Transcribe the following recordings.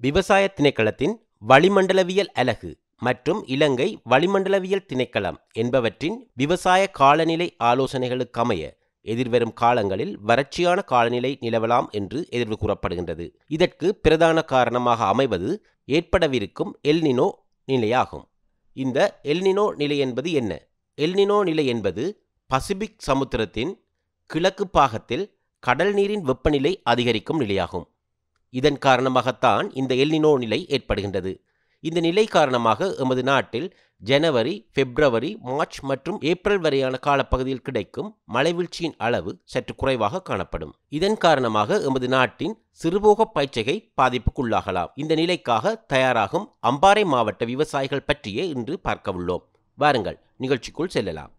விவசாய திணைக்களத்தின் வளிமண்டலவியல் அலகு மற்றும் இலங்கை வளிமண்டலவியல் திணைக்களம் என்பவற்றின் விவசாய காலநிலை ஆலோசனைகளுக்கமைய எதிர்வரும் காலங்களில் வறட்சியான காலநிலை நிலவலாம் என்று எதிர்வு கூறப்படுகின்றது. இதற்கு பிரதான காரணமாக அமைவது ஏற்படவிருக்கும் எல்னினோ நிலையாகும். இந்த எல்னினோ நிலை என்பது என்ன? எல்னினோ நிலை என்பது பசிபிக் சமுத்திரத்தின் கிழக்கு பாகத்தில் கடல் நீரின் வெப்பநிலை அதிகரிக்கும் நிலையாகும். இதன் காரணமாகத்தான் இந்த எல்னினோ நிலை ஏற்படுகின்றது. இந்த நிலை காரணமாக எமது நாட்டில் ஜனவரி பிப்ரவரி மார்ச் மற்றும் ஏப்ரல் வரையான காலப்பகுதியில் கிடைக்கும் மழைவீழ்ச்சியின் அளவு சற்று குறைவாக காணப்படும். இதன் காரணமாக எமது நாட்டின் சிறுபோக பயிற்சிகை பாதிப்புக்குள்ளாகலாம். இந்த நிலைக்காக தயாராகும் அம்பாறை மாவட்ட விவசாயிகள் பற்றியே இன்று பார்க்க உள்ளோம். வாருங்கள் நிகழ்ச்சிக்குள் செல்லலாம்.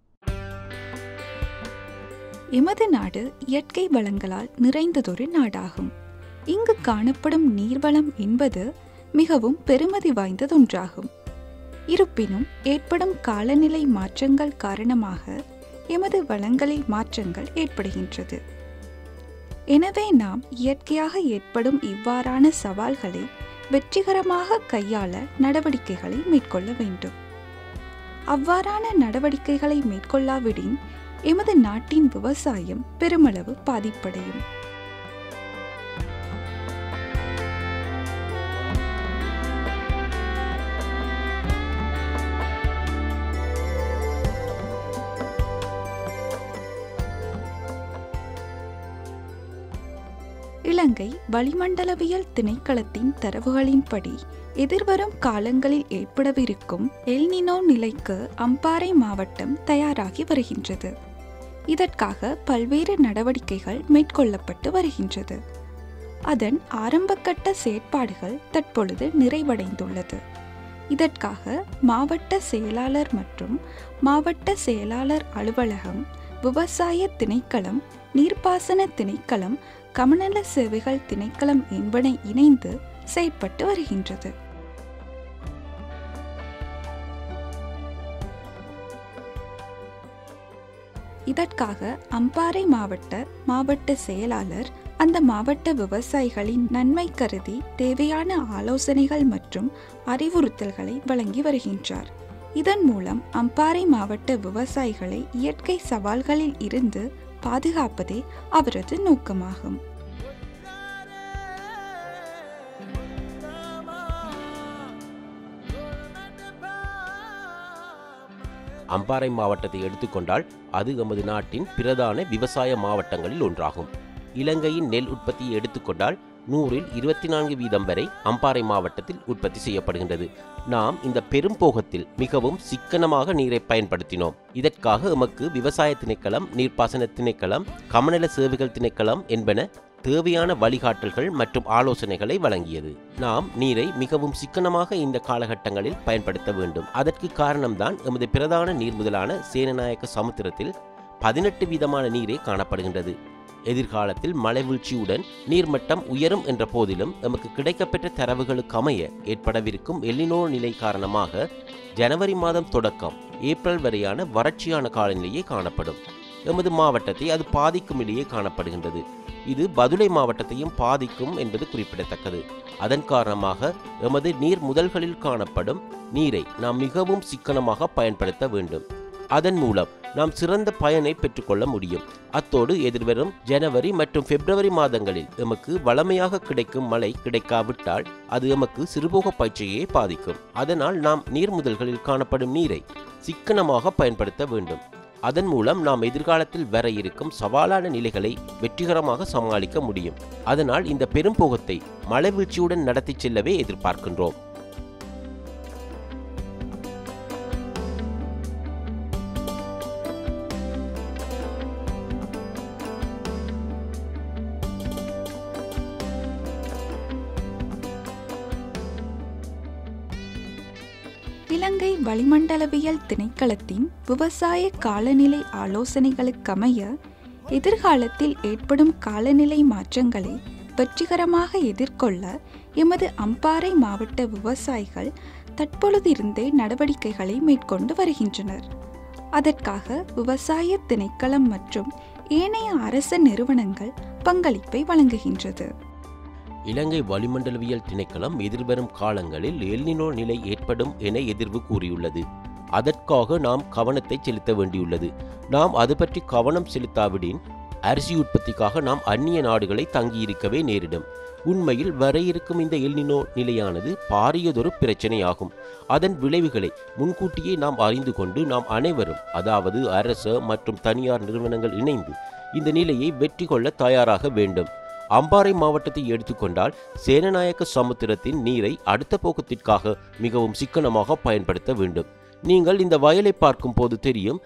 எமது நாடு இயற்கை வளங்களால் நிறைந்ததொரு நாடாகும். இங்கு காணப்படும் நீர்வளம் என்பது மிகவும் பெருமதி வாய்ந்ததொன்றாகும். இருப்பினும் ஏற்படும் காலநிலை மாற்றங்கள் காரணமாக எமது வளங்களில் மாற்றங்கள் ஏற்படுகின்றது. எனவே நாம் இயற்கையாக ஏற்படும் இவ்வாறான சவால்களை வெற்றிகரமாக கையாள நடவடிக்கைகளை மேற்கொள்ள வேண்டும். அவ்வாறான நடவடிக்கைகளை மேற்கொள்ளாவிடின் எமது நாட்டின் விவசாயம் பெருமளவு பாதிப்படையும். இலங்கை வளிமண்டலவியல் திணைக்களத்தின் தரவுகளின்படி எதிர்வரும் காலங்களில் ஏற்படவிருக்கும் எல்னினோ நிலைக்கு அம்பாறை மாவட்டம் தயாராகி வருகின்றது. இதற்காக பல்வேறு நடவடிக்கைகள் மேற்கொள்ளப்பட்டு வருகின்றது. அதன் ஆரம்பகட்ட செயற்பாடுகள் தற்பொழுது நிறைவடைந்துள்ளது. இதற்காக மாவட்ட செயலாளர் மற்றும் மாவட்ட செயலாளர் அலுவலகம் விவசாய திணைக்களம் நீர்ப்பாசன திணைக்களம் கமநல சேவைகள் திணைக்களம் என்பன இணைந்து செயற்பட்டு வருகின்றது. இதற்காக அம்பாறை மாவட்ட மாவட்ட செயலாளர் அந்த மாவட்ட விவசாயிகளின் நன்மை கருதி தேவையான ஆலோசனைகள் மற்றும் அறிவுறுத்தல்களை வழங்கி வருகின்றார். இதன் மூலம் அம்பாறை மாவட்ட விவசாயிகளை இயற்கை சவால்களில் இருந்து பாதுகாப்பதே அவரது நோக்கமாகும். அம்பாறை மாவட்டத்தை எடுத்துக்கொண்டால் அது எமது நாட்டின் பிரதான விவசாய மாவட்டங்களில் ஒன்றாகும். இலங்கையின் நெல் உற்பத்தியை எடுத்துக்கொண்டால் நூறில் இருபத்தி நான்கு வீதம் வரை அம்பாறை மாவட்டத்தில் உற்பத்தி செய்யப்படுகின்றது. நாம் இந்த பெரும் போகத்தில் மிகவும் சிக்கனமாக நீரை பயன்படுத்தினோம். இதற்காக எமக்கு விவசாய திணைக்களம் நீர்ப்பாசன திணைக்களம் கமநல சேவைகள் திணைக்களம் என்பன தேவையான வழிகாட்டல்கள் மற்றும் ஆலோசனைகளை வழங்கியது. நாம் நீரை மிகவும் சிக்கனமாக இந்த காலகட்டங்களில் பயன்படுத்த வேண்டும். அதற்கு காரணம்தான் எமது பிரதான நீர் முதலான சேனநாயக்க சமுத்திரத்தில் பதினெட்டு வீதமான நீரே காணப்படுகின்றது. எதிர்காலத்தில் மலைவீழ்ச்சியுடன் நீர்மட்டம் உயரும் என்ற போதிலும் எமக்கு கிடைக்கப்பெற்ற தரவுகளுக்கு அமைய ஏற்படவிருக்கும் எல்லினோ நிலை காரணமாக ஜனவரி மாதம் தொடக்கம் ஏப்ரல் வரையான வறட்சியான காலநிலையே காணப்படும். எமது மாவட்டத்தை அது பாதிக்கும் நிலையே காணப்படுகின்றது. இது பதுளை மாவட்டத்தையும் பாதிக்கும் என்பது குறிப்பிடத்தக்கது. அதன் காரணமாக எமது நீர் முதல்களில் காணப்படும் நீரை நாம் மிகவும் சிக்கனமாக பயன்படுத்த வேண்டும். அதன் மூலம் நாம் சிறந்த பயனை பெற்றுக்கொள்ள முடியும். அத்தோடு எதிர்வரும் ஜனவரி மற்றும் பிப்ரவரி மாதங்களில் எமக்கு வளமையாக கிடைக்கும் மழை கிடைக்காவிட்டால் அது எமக்கு சிறுபோக பயிற்சியை பாதிக்கும். அதனால் நாம் நீர் முதல்களில் காணப்படும் நீரை சிக்கனமாக பயன்படுத்த வேண்டும். அதன் மூலம் நாம் எதிர்காலத்தில் வர இருக்கும் சவாலான நிலைகளை வெற்றிகரமாக சமாளிக்க முடியும். அதனால் இந்த பெரும் போகத்தை மழை வீழ்ச்சியுடன் நடத்தி செல்லவே எதிர்பார்க்கின்றோம். வளிமண்டலவியல் திணைக்களத்தின் விவசாய காலநிலை ஆலோசனைகளுக்கமைய எதிர்காலத்தில் ஏற்படும் காலநிலை மாற்றங்களை வெற்றிகரமாக எதிர்கொள்ள எமது அம்பாறை மாவட்ட விவசாயிகள் தற்பொழுதிருந்தே நடவடிக்கைகளை மேற்கொண்டு வருகின்றனர். அதற்காக விவசாய திணைக்களம் மற்றும் ஏனைய அரச நிறுவனங்கள் பங்களிப்பை வழங்குகின்றது. இலங்கை வளிமண்டலவியல் திணைக்களம் எதிர்வரும் காலங்களில் எல்னினோ நிலை ஏற்படும் என எதிர்வு கூறியுள்ளது. அதற்காக நாம் கவனத்தை செலுத்த வேண்டியுள்ளது. நாம் அது பற்றி கவனம் செலுத்தாவிடின் அரிசி உற்பத்திக்காக நாம் அந்நிய நாடுகளை தங்கியிருக்கவே நேரிடும். உண்மையில் வர இருக்கும் இந்த எல்னினோ நிலையானது பாரியதொரு பிரச்சனையாகும். அதன் விளைவுகளை முன்கூட்டியே நாம் அறிந்து கொண்டு நாம் அனைவரும் அதாவது அரச மற்றும் தனியார் நிறுவனங்கள் இணைந்து இந்த நிலையை வெற்றி கொள்ள தயாராக வேண்டும். அம்பாறை மாவட்டத்தை எடுத்துக்கொண்டால் சேனநாயக்க சமுத்திரத்தின் நீரை அடுத்த போக்கத்திற்காக மிகவும் சிக்கனமாக பயன்படுத்த வேண்டும். நீங்கள் இந்த வயலை பார்க்கும் போது தெரியும்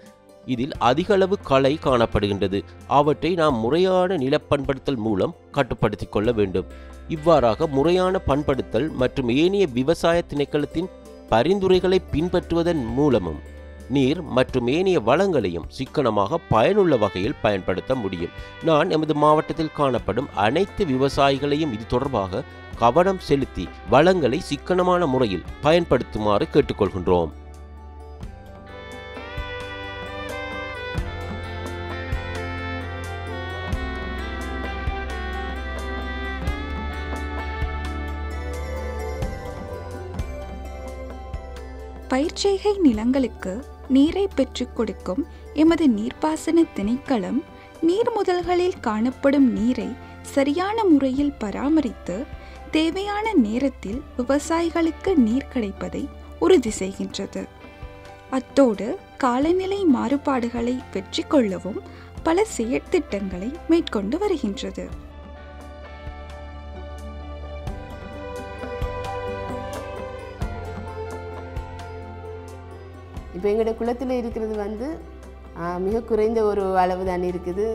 இதில் அதிகளவு களை காணப்படுகின்றது. அவற்றை நாம் முறையான நிலப்பண்படுத்தல் மூலம் கட்டுப்படுத்திக் கொள்ள வேண்டும். இவ்வாறாக முறையான பண்படுத்தல் மற்றும் ஏனைய விவசாய திணைக்களத்தின் பரிந்துரைகளை பின்பற்றுவதன் மூலமும் நீர் மற்றும் ஏனைய வளங்களையும் சிக்கனமாக பயனுள்ள வகையில் பயன்படுத்த முடியும். நான் எமது மாவட்டத்தில் காணப்படும் அனைத்து விவசாயிகளையும் இது தொடர்பாக கவனம் செலுத்தி வளங்களை சிக்கனமான முறையில் பயன்படுத்துமாறு கேட்டுக்கொள்கின்றோம். பயிர்ச்செய்கை நிலங்களுக்கு நீரை பெற்றுக் கொடுக்கும் எமது நீர்ப்பாசன திணைக்களம் நீர்முதல்களில் காணப்படும் நீரை சரியான முறையில் பராமரித்து தேவையான நேரத்தில் விவசாயிகளுக்கு நீர் கிடைப்பதை உறுதி செய்கின்றது அத்தோடு காலநிலை மாறுபாடுகளை வெற்றி கொள்ளவும் பல செயற்திட்டங்களை மேற்கொண்டு வருகின்றது. இப்போ எங்களோட குளத்தில் இருக்கிறது வந்து மிக குறைந்த ஒரு அளவு தான் இருக்குது.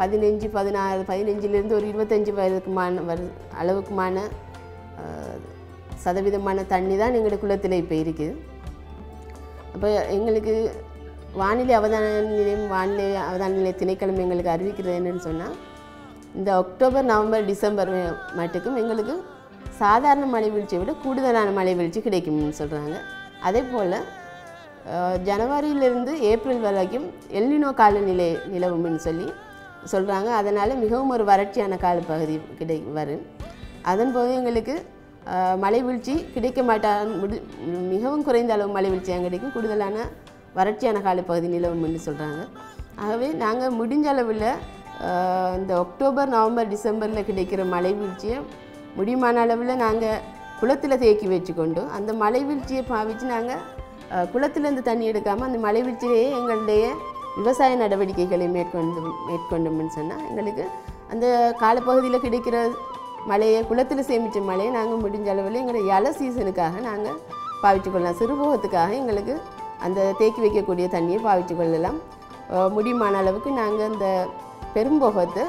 பதினஞ்சு பதினாறு பதினஞ்சிலிருந்து ஒரு இருபத்தஞ்சி வயதுக்குமான வரு அளவுக்குமான சதவீதமான தண்ணி தான் எங்களோட குளத்தில் இப்போ இருக்குது அப்போ எங்களுக்கு வானிலை அவதான நிலையம் வானிலை அவதான நிலைய திணைக்களம் எங்களுக்கு அறிவிக்கிறது என்னென்னு சொன்னால் இந்த அக்டோபர் நவம்பர் டிசம்பர் மட்டுக்கும் எங்களுக்கு சாதாரண மழை வீழ்ச்சியை விட கூடுதலான மழை வீழ்ச்சி கிடைக்கும்னு சொல்கிறாங்க அதே போல் ஜனவரியிலிருந்து ஏப்ரல் வரைக்கும் எல்லினோ காலநிலை நிலவும்னு சொல்லி சொல்கிறாங்க அதனால் மிகவும் ஒரு வறட்சியான காலப்பகுதி கிடை வரும் அதன்போது எங்களுக்கு மழை வீழ்ச்சி கிடைக்க மாட்டான் முடி மிகவும் குறைந்த அளவு மழை வீழ்ச்சியாக கிடைக்கும் கூடுதலான வறட்சியான காலப்பகுதி நிலவும்னு சொல்கிறாங்க ஆகவே நாங்கள் முடிஞ்ச அளவில் இந்த அக்டோபர் நவம்பர் டிசம்பரில் கிடைக்கிற மழை வீழ்ச்சியை முடியுமான அளவில் நாங்கள் குளத்தில் தேக்கி வச்சுக்கொண்டு அந்த மழை வீழ்ச்சியை பாவிச்சு நாங்கள் குளத்திலேருந்து தண்ணி எடுக்காமல் அந்த மழை வீழ்ச்சியிலேயே எங்களுடைய விவசாய நடவடிக்கைகளை மேற்கொண்டு மேற்கொண்டோம்னு சொன்னால் எங்களுக்கு அந்த காலப்பகுதியில் கிடைக்கிற மழையை குளத்தில் சேமித்த மழையை நாங்கள் முடிஞ்ச அளவில் எங்களுடைய இலை சீசனுக்காக நாங்கள் பாவிச்சு கொள்ளலாம். சிறுபோகத்துக்காக எங்களுக்கு அந்த தேக்கி வைக்கக்கூடிய தண்ணியை பாவிச்சு கொள்ளலாம். முடியுமான அளவுக்கு நாங்கள் அந்த பெரும்போகத்தை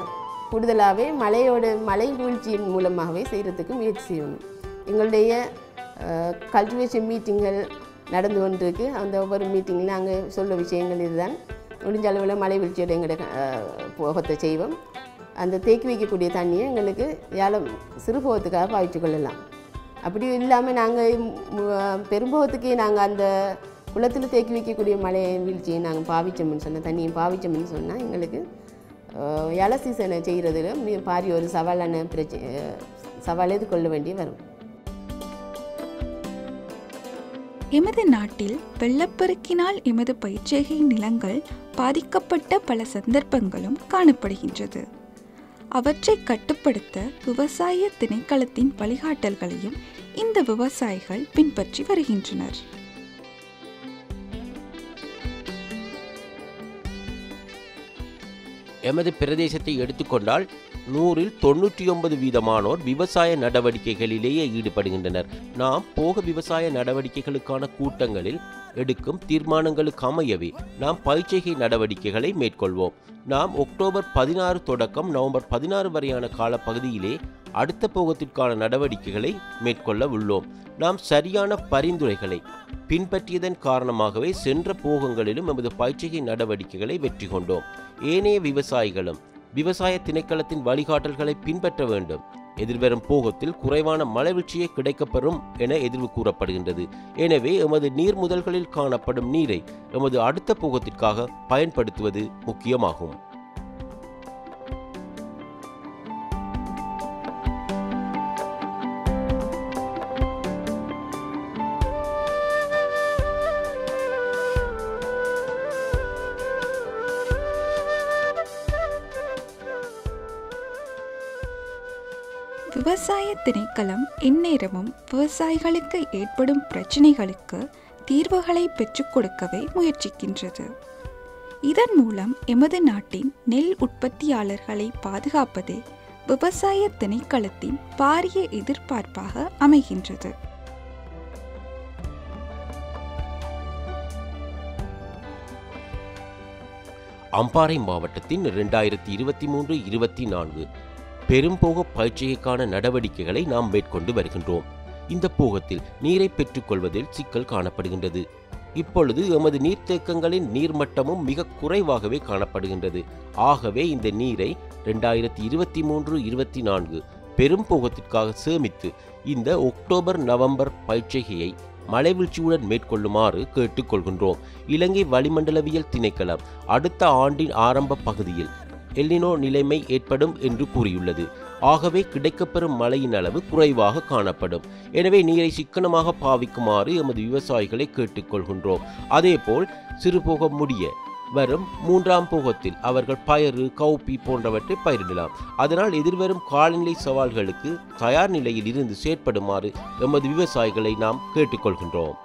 கூடுதலாகவே மழையோட மழை வீழ்ச்சியின் மூலமாகவே செய்கிறதுக்கு முயற்சி செய்யணும். எங்களுடைய கல்டிவேஷன் மீட்டிங்கள் நடந்து கொண்டிருக்கு. அந்த ஒவ்வொரு மீட்டிங்கில் நாங்கள் சொல்ல விஷயங்கள் இதுதான். முடிஞ்ச அளவில் மழை வீழ்ச்சியோட எங்களோட போகத்தை செய்வோம். அந்த தேக்கி வைக்கக்கூடிய தண்ணியை எங்களுக்கு ஏலம் சிறுபோகத்துக்காக பாய்ச்சி கொள்ளலாம். அப்படி இல்லாமல் நாங்கள் பெரும்போகத்துக்கே நாங்கள் அந்த குளத்தில் தேக்கி வைக்கக்கூடிய மழை வீழ்ச்சியை நாங்கள் பாவிச்சோம்னு சொன்னால் தண்ணியை பாவிச்சோம்னு சொன்னால் எங்களுக்கு இல சீசனை செய்கிறதுல பாரி ஒரு சவாலான பிரச்சனை சவால் எதிர்கொள்ள வேண்டி வரும். எமது நாட்டில் வெள்ளப்பெருக்கினால் எமது பயிர்ச்செய்கை நிலங்கள் பாதிக்கப்பட்ட பல சந்தர்ப்பங்களும் காணப்படுகின்றது. அவற்றை கட்டுப்படுத்த விவசாய திணைக்களத்தின் வழிகாட்டல்களையும் இந்த விவசாயிகள் பின்பற்றி வருகின்றனர். எமது பிரதேசத்தை எடுத்துக்கொண்டால் நூறில் தொண்ணூற்றி ஒன்பது வீதமானோர் விவசாய நடவடிக்கைகளிலேயே ஈடுபடுகின்றனர். நாம் போக விவசாய நடவடிக்கைகளுக்கான கூட்டங்களில் எடுக்கும் தீர்மானங்களுக்கு அமையவே நாம் பயிற்சிகை நடவடிக்கைகளை மேற்கொள்வோம். நாம் அக்டோபர் பதினாறு தொடக்கம் நவம்பர் பதினாறு வரையான காலப்பகுதியிலே அடுத்த போகத்திற்கான நடவடிக்கைகளை மேற்கொள்ள உள்ளோம். நாம் சரியான பரிந்துரைகளை பின்பற்றியதன் காரணமாகவே சென்ற போகங்களிலும் எமது பயிற்சிகை நடவடிக்கைகளை வெற்றி கொண்டோம். ஏனைய விவசாயிகளும் விவசாய திணைக்களத்தின் வழிகாட்டல்களை பின்பற்ற வேண்டும். எதிர்வரும் போகத்தில் குறைவான மழைவீழ்ச்சியே கிடைக்கப்பெறும் என எதிர்வு கூறப்படுகின்றது. எனவே எமது நீர் முதல்களில் காணப்படும் நீரை எமது அடுத்த போகத்திற்காக பயன்படுத்துவது முக்கியமாகும். திணைக்களம் எந்நேரமும் விவசாயிகளுக்கு ஏற்படும் பிரச்சினைகளுக்கு தீர்வுகளை பெற்றுக் கொடுக்கவே முயற்சிக்கின்றது. இதன் மூலம் எமது நாட்டின் நெல் உற்பத்தியாளர்களை பாதுகாப்பதே விவசாய திணைக்களத்தின் பாரிய எதிர்பார்ப்பாக அமைகின்றது. அம்பாறை மாவட்டத்தின் இரண்டாயிரத்தி இருபத்தி மூன்று இருபத்தி நான்கு பெரும்போக பயிற்சிகைக்கான நடவடிக்கைகளை நாம் மேற்கொண்டு வருகின்றோம். இந்த போகத்தில் நீரை பெற்றுக்கொள்வதில் சிக்கல் காணப்படுகின்றது. இப்பொழுது எமது நீர்த்தேக்கங்களின் நீர்மட்டமும் மிக குறைவாகவே காணப்படுகின்றது. ஆகவே இந்த நீரை ரெண்டாயிரத்தி இருபத்தி மூன்று இருபத்தி நான்கு பெரும் போகத்திற்காக சேமித்து இந்த ஒக்டோபர் நவம்பர் பயிற்சிகையை மலைவீழ்ச்சியுடன் மேற்கொள்ளுமாறு கேட்டுக்கொள்கின்றோம். இலங்கை வளிமண்டலவியல் திணைக்களம் அடுத்த ஆண்டின் ஆரம்ப பகுதியில் எல்லினோ நிலைமை ஏற்படும் என்று கூறியுள்ளது. ஆகவே கிடைக்கப்பெறும் மழையின் அளவு குறைவாக காணப்படும். எனவே நீரை சிக்கனமாக பாவிக்குமாறு எமது விவசாயிகளை கேட்டுக்கொள்கின்றோம். அதேபோல் சிறுபோகம் முடிய வரும் மூன்றாம் போகத்தில் அவர்கள் பயறு கௌப்பி போன்றவற்றை பயிரிடலாம். அதனால் எதிர்வரும் காலநிலை சவால்களுக்கு தயார் நிலையில் இருந்து செயற்படுமாறு எமது விவசாயிகளை நாம் கேட்டுக்கொள்கின்றோம்.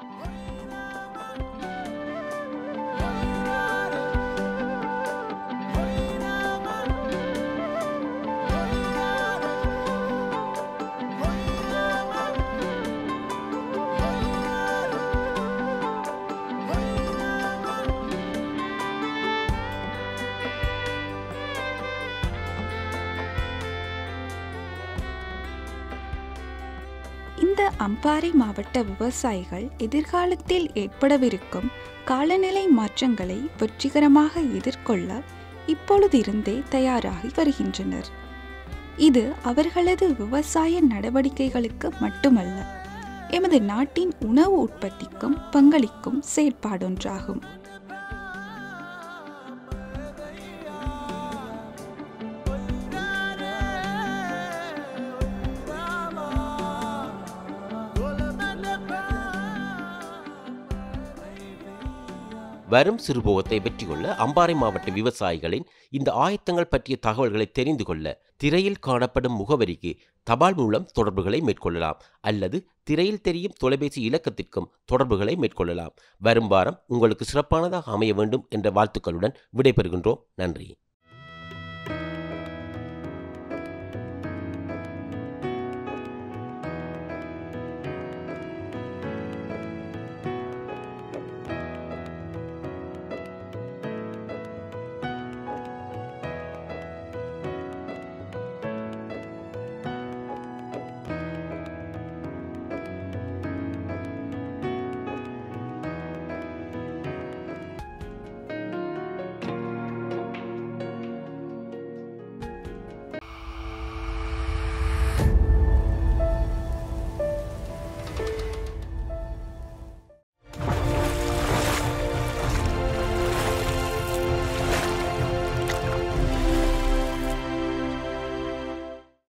இந்த அம்பாறை மாவட்ட விவசாயிகள் எதிர்காலத்தில் ஏற்படவிருக்கும் காலநிலை மாற்றங்களை வெற்றிகரமாக எதிர்கொள்ள இப்பொழுதிருந்தே தயாராகி வருகின்றனர். இது அவர்களது விவசாய நடவடிக்கைகளுக்கு மட்டுமல்ல எமது நாட்டின் உணவு உற்பத்திக்கும் பங்களிக்கும் செயற்பாடொன்றாகும். வரும் சிறுபோகத்தை வெற்றி கொள்ள அம்பாறை மாவட்ட விவசாயிகளின் இந்த ஆயத்தங்கள் பற்றிய தகவல்களை தெரிந்து கொள்ள திரையில் காணப்படும் முகவரிக்கு தபால் மூலம் தொடர்புகளை மேற்கொள்ளலாம். அல்லது திரையில் தெரியும் தொலைபேசி இலக்கத்திற்கும் தொடர்புகளை மேற்கொள்ளலாம். வரும் வாரம் உங்களுக்கு சிறப்பானதாக அமைய வேண்டும் என்ற வாழ்த்துக்களுடன் விடைபெறுகின்றோம். நன்றி.